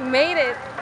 made it.